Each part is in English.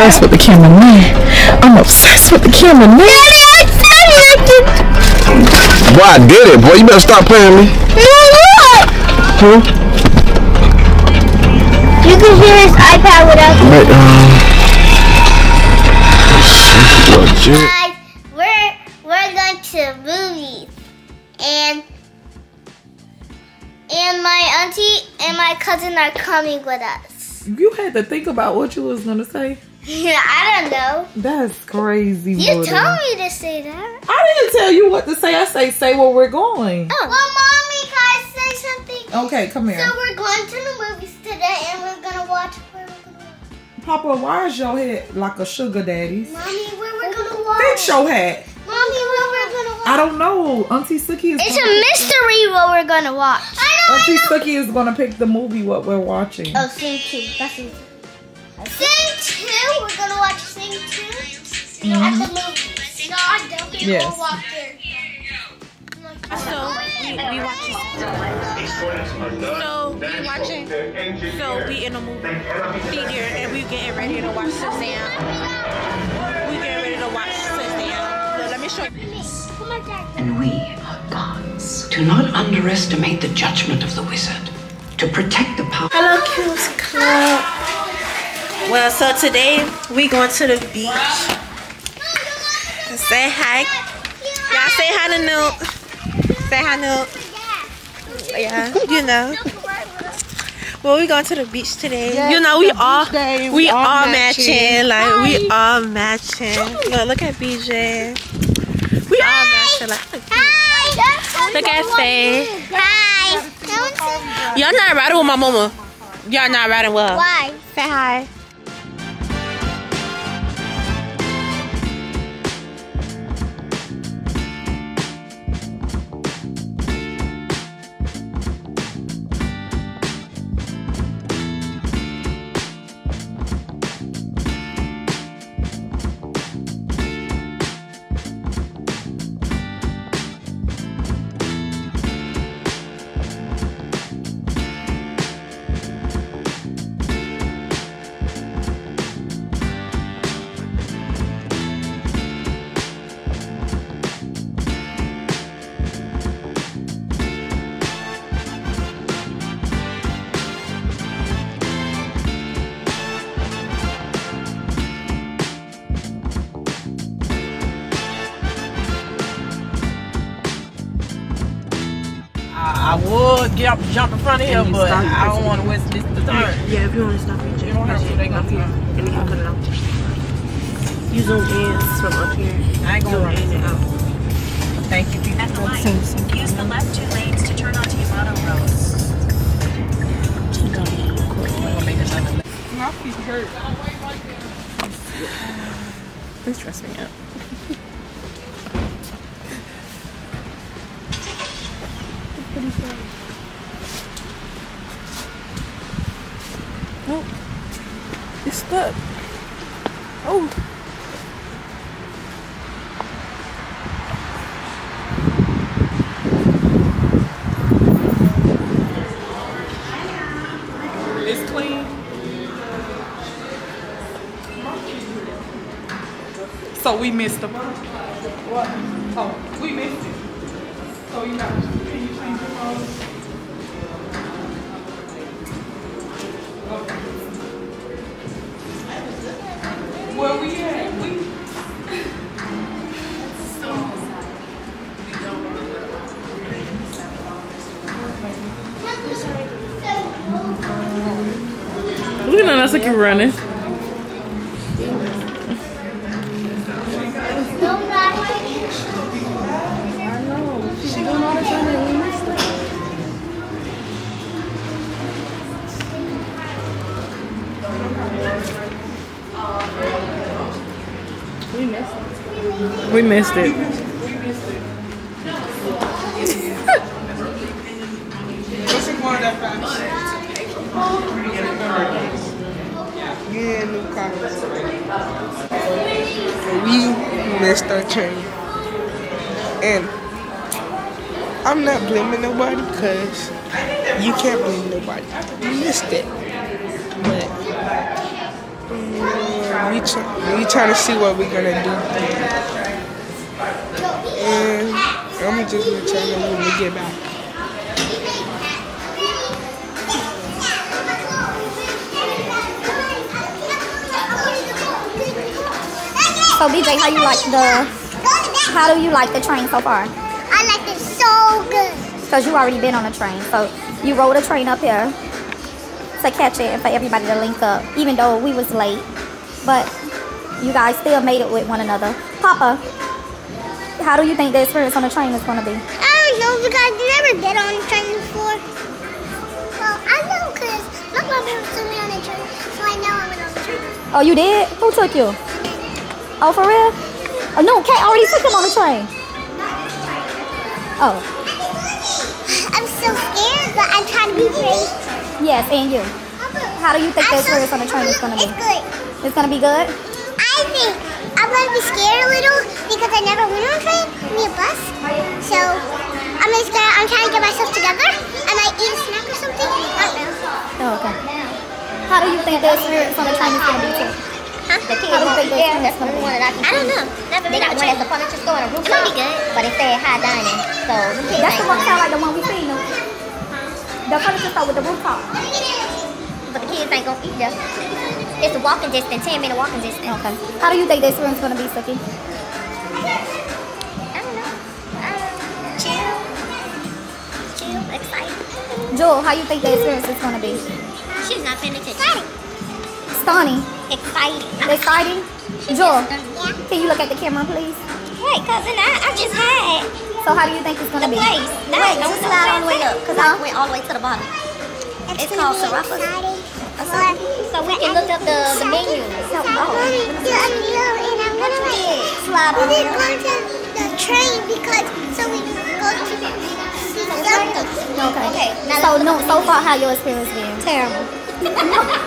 obsessed with the cameraman. I'm obsessed with the cameraman. Boy, I did it, boy. You better stop playing me. Huh? You can hear his iPad without the But, um. Guys, we're we're going to the movies, and and my auntie and my cousin are coming with us. You had to think about what you was gonna say. Yeah, I don't know. That's crazy. You Buddha. told me to say that. I didn't tell you what to say. I say say where we're going. Oh. Well, mommy, can I say something? Okay, come here. So we're going to the movies today, and we're gonna watch. Where we're gonna watch. Papa, why is your head like a sugar daddy's? Mommy, where we're gonna watch. Fix your hat. Mommy, where we're gonna watch. I don't know. Auntie Suki is. It's a mystery what we're gonna watch. I know. Auntie Suki is gonna pick the movie what we're watching. Oh, 2. That's Sing gonna watch Sing 2 at the movies. No, I don't. We Yes. will walk there. So we, we watching. So we watching. So we in a movie theater and we getting ready to watch Shazam. We getting ready to watch Shazam. So let me show you. And we are gods. Do not underestimate the judgment of the wizard. To protect the power. Hello, Cubes Club. Well, so today we going to the beach. Say hi. Y'all say hi to Nook. Say hi, Nook. Yeah, you know. Well, we going to the beach today. you know, we all we, all matching. Like we all matching. Look, look at BJ. We all matching. Like, Hi. look at Faye. Hi. Y'all not riding with my mama. Y'all not riding well. Why? Say hi. I would jump, jump in front of him, but I don't want to waste this the turn. Yeah, if you want to stop it, You don't have to. They gonna here, and you can cut it off. You zoom in from up here. I ain't gonna run in and out. Thank you, people. At the light, use the left two lanes to turn onto Yamato Road. My feet hurt. They stress me out. Oh, it's stuck. Oh. It's clean. So we missed the What? Oh, we missed it. So you got, that's like you're running. We missed it. What's your going that fast? Yeah, new cars. We missed our train. And I'm not blaming nobody because you can't blame nobody. We missed it. But mm, we try, we trying to see what we're gonna do. And I'm just gonna tell you when we get back. So BJ, how you like the? How do you like the train so far? Good. Cause you already been on a train, so you rode a train up here to catch it and for everybody to link up, even though we was late. But you guys still made it with one another. Papa, how do you think the experience on the train is gonna be? I don't know because I've never been on a train before. Well, I know because my mother took me on a train, so I know I went on the train. Oh, you did? Who took you? Oh, for real? Oh, no, Kate already took him on the train. Oh, I'm so scared, but I'm trying to be brave. yes, and you. How do you think this experience on the train is gonna be? It's good. It's gonna be good? I think I'm gonna be scared a little because I never went on a train, me a bus. So I'm just gonna, I'm trying to get myself together. And I might eat a snack or something. I don't know. Oh, okay. How do you think this experience on the train is gonna be too? Huh? The kids How do you think the experience is gonna be? I don't know. Never They been got on a one train. at the furniture store and a roof It might be good. but it said high dining. So the That's the one going. sound like the one we seen. though. The furniture store with the rooftop. But the kids ain't gonna eat there. It's a walking distance, 10 minute walking distance. Okay. How do you think the experience is gonna be, Suki? I don't know. Um, chill. Chill, excited. Joel, how do you think the experience is gonna be? She's not paying attention. Stunning. Excited. Exciting? Joel, can you look at the camera, please? Wait, cousin, I, I just had So how do you think it's gonna the be? place. Wait, don't slide all the way up, because I went all the way to the bottom. It's called Sarafa. So we can look up the, the menu. So, oh. and I'm gonna like Slide we on didn't it. go to the train because so we can go to the. Okay. Okay, So no, so far how your experience been? Terrible.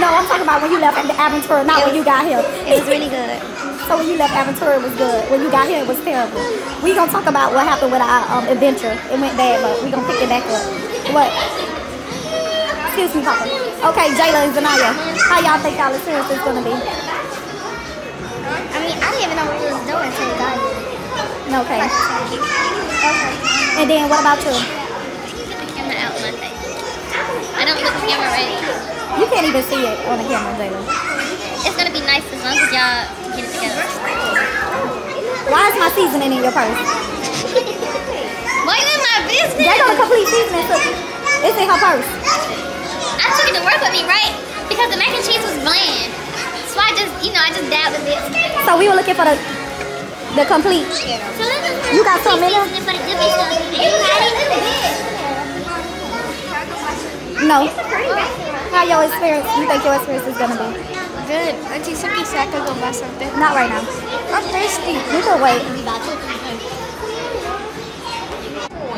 No, no, I'm talking about when you left the Aventura, not when you got here. It was really good. So when you left Aventura, it was good. When you got here, it was terrible. We gonna talk about what happened with our um, adventure. It went bad, but we gonna pick it back up. What? Excuse me, Papa. Okay, Jayla and Zanaya, how y'all think y'all experience is gonna be? I mean, I didn't even know what we was doing until we got here. Okay. And then what about you? Camera out Monday. I don't look camera ready. You can't even see it on the camera, Jayla. It's gonna be nice as long as y'all get it together. Why is my seasoning in your purse? Why you in my business? They got a complete seasoning cookie. It's in her purse. I took it to work with me, right? Because the mac and cheese was bland. So I just, you know, I just dabbed with it. So we were looking for the the complete. So You got some in there? seasoning for the dipping stuff. Everybody, No. How your experience? You think your experience is gonna be? Good. Auntie Suki said I could go buy something. Not right now. I'm thirsty. You can wait.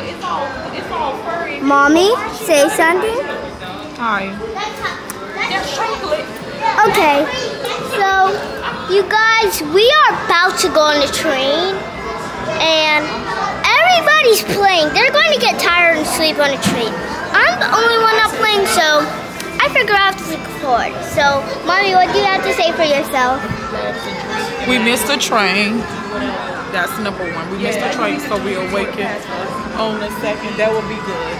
It's all, it's all furry. Mommy, say something. Hi. Okay, so you guys, we are about to go on the train, and everybody's playing. They're going to get tired and sleep on the train. I'm the only one not playing, so I I to record. So, mommy, what do you have to say for yourself? We missed a train. That's number one. We missed a train, so we awaken on the second. That would be good.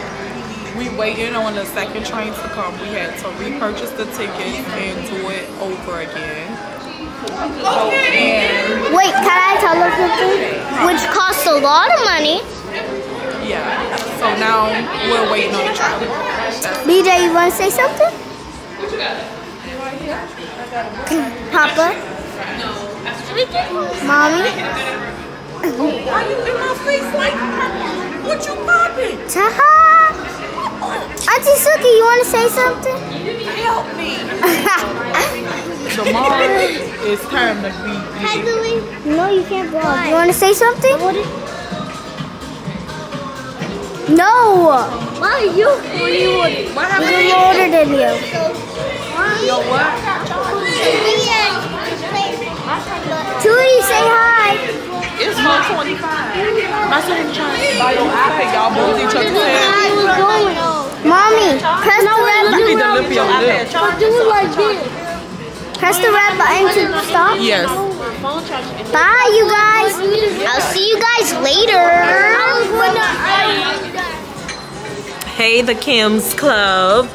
We waiting on the second train to come. We had to repurchase the ticket and do it over again. Wait, can I tell them something? Which costs a lot of money. yeah, so now we're waiting on the train. That's BJ, you want to say something? Papa? Mommy? Why you in my face like What you popping? Taha! Auntie Suki, you want to say something? Help me. Tomorrow it's time to be big. No, you can't vlog. You want to say something? No! Why are you? What do you want? What I'm happened? older than you. Yo, what? Tootie, say hi. It's 125. My son trying to buy your iPad. Y'all both each other's head. Mommy, press the red You need to lip your lip. Do it like this. Press the red button to stop. Yes. Bye, you guys. I'll see you guys later. Hey, the Kems Club.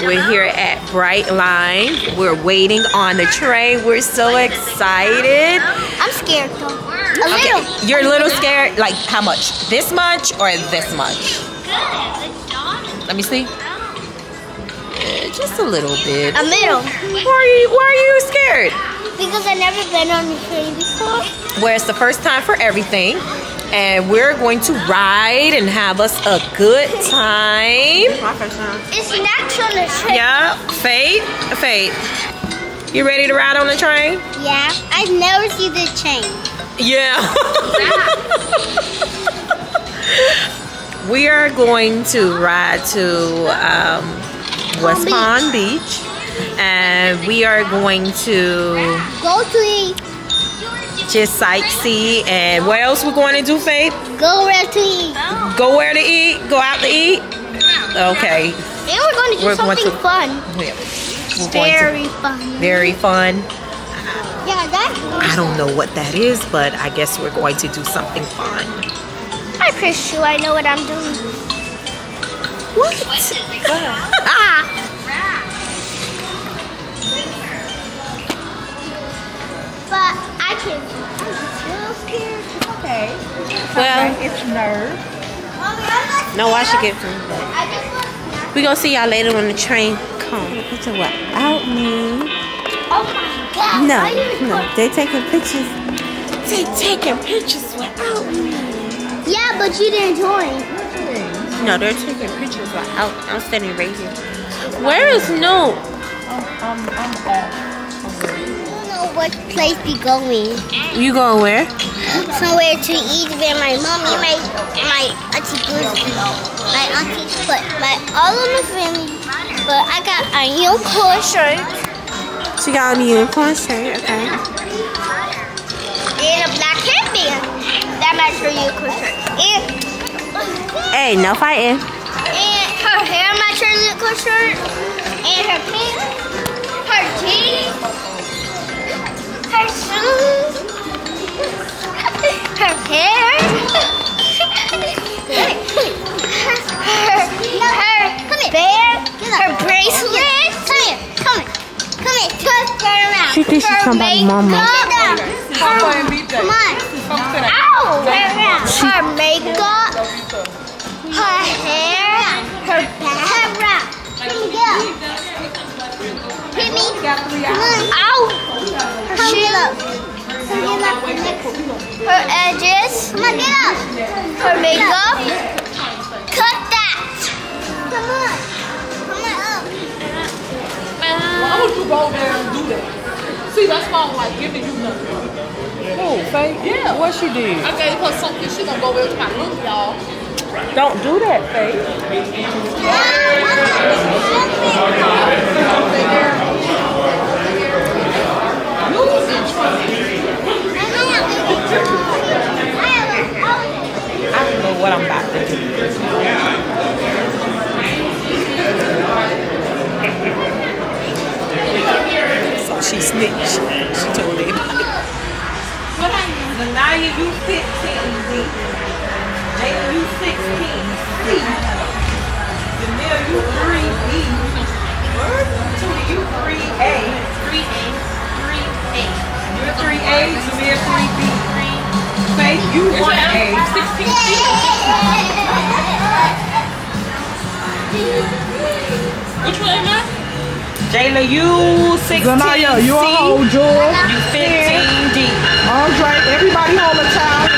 We're here at Brightline. We're waiting on the train. We're so excited. I'm scared though. A Okay, little. you're a little scared. Like how much? This much or this much? Let me see. Just a little bit. A little. Why are you, why are you scared? Because I've never been on the train before. Where it's the first time for everything. And we're going to ride and have us a good time. It's next on the train. Yeah, Faith, Faith. You ready to ride on the train? Yeah. I've never seen the train. Yeah. we are going to ride to um, West Palm Beach. And we are going to Go to eat. Just sightsee. And what else we're going to do, Faith? Go where to eat. Go where to eat? Go out to eat? Okay. We're going to do We're something to- fun. Yeah. We're to- Very fun. very fun. Yeah, that. I don't know what that is, but I guess we're going to do something fun. I'm pretty sure I know what I'm doing. Ah! But I can. I'm still scared. Okay. Well, It's nerve. Mommy, I'm not no, I should get some. I just We gonna see y'all later when the train come. It's a what? Out me. Oh my god. No, Why you no, they taking pictures. They taking pictures without me. Yeah, but you didn't join. No, they're taking pictures without. I'm standing right here. Where is Snoop? I'm, I'm off. I don't know what place we going. You going where? Somewhere to eat with my mommy, my my auntie Bruce, my auntie, but my all of my family. But I got a unicorn shirt She got a unicorn shirt. Okay. and a black headband that matches her unicorn shirt. And Hey, no fighting. and her hair matches her unicorn shirt. And her pants, her jeans, her shoes, her hair. her, her bear, her bracelet. Come here, come here, come here, turn, turn around. She thinks she's Her somebody's mama. Come Her, on. Ow! Her makeup, her hair, her go. Hit me. Come on. Ow! Her shoes. Her edges. Come on, get up. Her makeup. Cut that. Come on. Come on up. Why would you go there and do that? See, that's why I'm like giving you nothing. Oh, Faith? Yeah. What she did? I gave her something. She gonna go with my look, y'all. Don't do that, Faith. I Which one am I? Jayla, you 16 Zanaya, you a C. whole jewel. You 15 D. All right, everybody hold a child.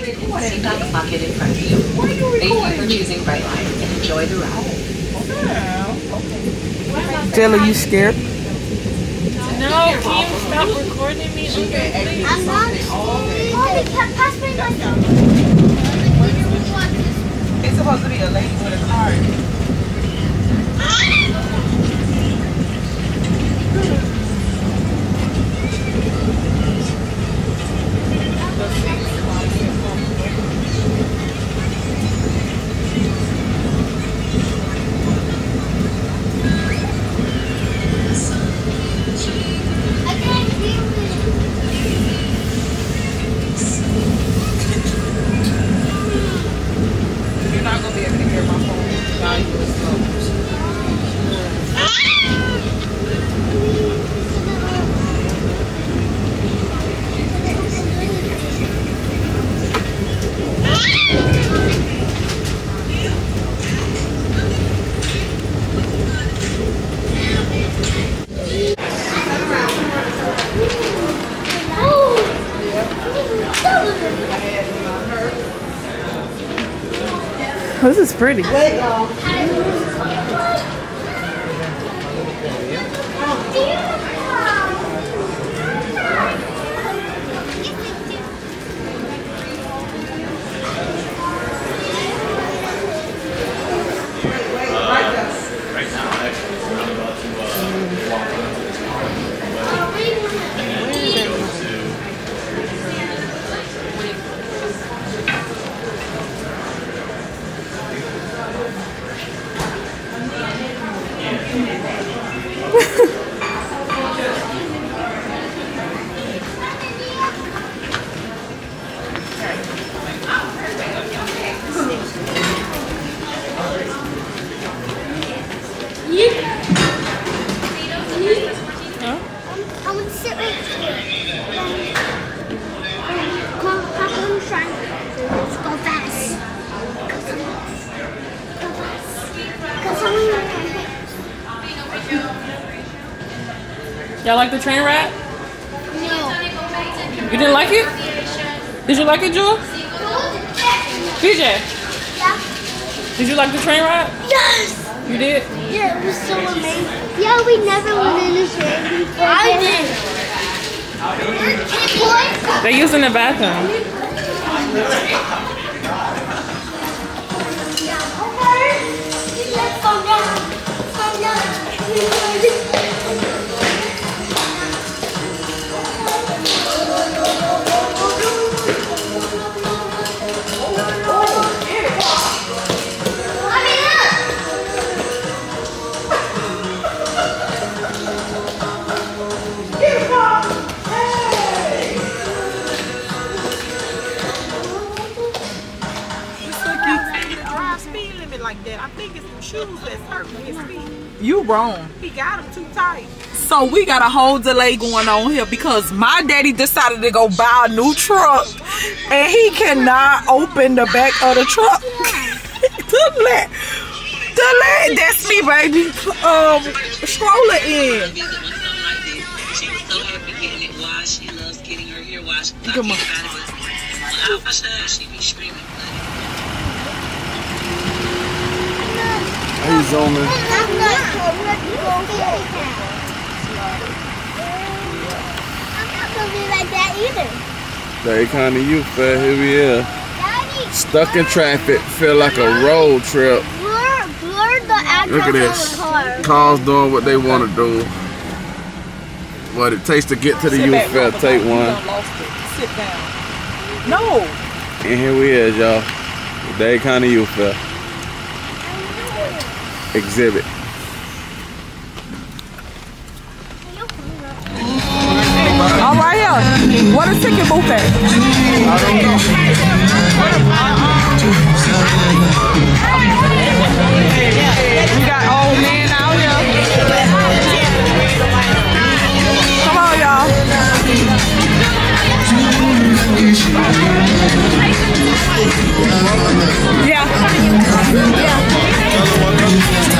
Sit back bucket in front of you. Thank you for choosing Brightline and enjoy the ride. Jella, you scared? No, can you stop recording me? Okay. I'm not. Mommy, pass me my phone. It's supposed to be a lady with a card. I This is pretty. I want to sit right here. Come on, hop on the front. Let's go fast. Go fast. Because I'm Y'all like the train ride? No. You didn't like it? Did you like it, Jewel? PJ, Yeah. did you like the train ride? Yes. You did? Yeah, it was so amazing. Yeah, we never went in the train before. I did. What? They using the bathroom. You wrong. He got him too tight. So we got a whole delay going on here because my daddy decided to go buy a new truck and he cannot open the back of the truck. the leg, the leg, that's me, baby. Um, stroller in. She so happy getting it washed. She loves getting her hair washed. Come on. When I was there, she be screaming. How you zooming? I'm not sure what to go for. I'm not gonna be like that either. They kind of you fair. Here we are. Daddy, Stuck in traffic. Feel like a road trip. blur, blur Look at this. Cars doing what they want to do. What it takes to get to the youth fair, take one. done lost it. Sit down. No. And here we is, y'all. The Dade County Youth Fair. Exhibit. All right here. What is ticket booth at? We got old men out here. Come on, y'all. Yeah.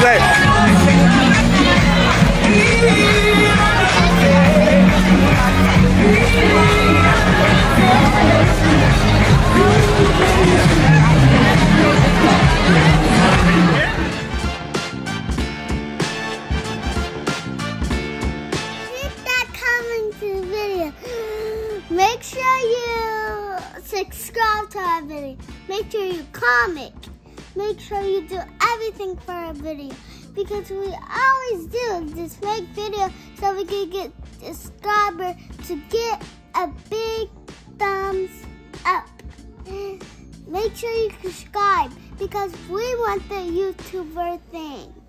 BJ. Hit We always do just make video so we can get subscriber to get a big thumbs up. Make sure you subscribe because we want the YouTuber thing.